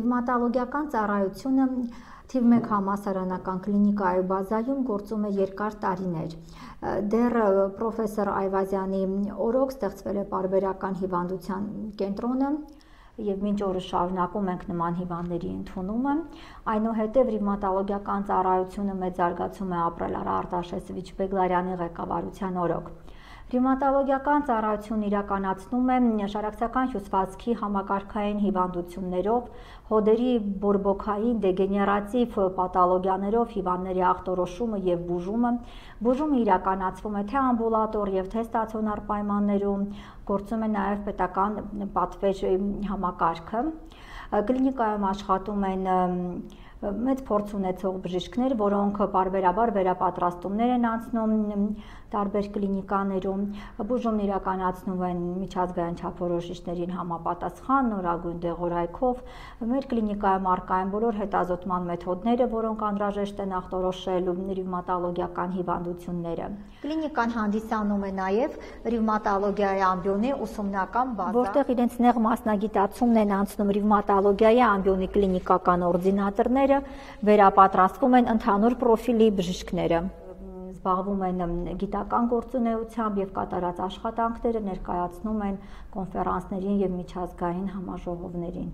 Ռևմատոլոգիական ծառայությունը թիվ 1 համասարանական կլինիկայի բազայում գործում է երկար տարիներ։ Դեռ պրոֆեսոր Այվազյանի օրոք ստեղծվել է բարբերական հիվանդության կենտրոնը, եւ մինչ օրը շարունակում ենք նման հիվանդների ընդունումը։ Այնուհետև ռևմատոլոգիական ծառայությունը մեծ զարգացում է ապրել Արտաշեսվիչ Բեգլարյանի ղեկավարության օրոք։ Ռևմատոլոգիական ծառայությունն իրականացնում է շարակցական հյուսվածքի համակարգային հիվանդություններով, հոդերի բորբոքային դեգեներատիվ պաթոլոգիաներով հիվանդների ախտորոշումը եւ բուժումը։ Բուժումը իրականացվում է թե ամբուլատոր եւ թե ստացիոնար պայմաններում, գործում է նաեւ պետական պատվեր համակարգը։ Կլինիկայում աշխատում են մեծ փորձ ունեցող բժիշկներ, որոնք բարբերաբար վերապատրաստումներ են անցնում տարբեր կլինիկաներում, բուժումն իրականացնում են միջազգային չափորոշիչներին համապատասխան նորագույն դեղորայքով։ Մեր կլինիկայում արկա են բոլոր հետազոտման մեթոդները, որոնք անհրաժեշտ են ախտորոշել ռևմատոլոգիական հիվանդությունները։ Կլինիկան հանդիսանում է նաև ռևմատոլոգիայի ամբիոնի ուսումնական բազա, որտեղ իրենց նեղ մասնագիտացումն են անցնում ռևմատոլոգիայի ամբիոնի կլինիկական օրդինատորները, վերապատրաստվում են ընդհանուր պրոֆիլի բժիշկները զբաղվում են գիտական գործունեությամբ եւ կատարած աշխատանքները ներկայացնում են կոնֆերանսներին եւ միջազգային համաժողովներին։